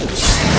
Yeah.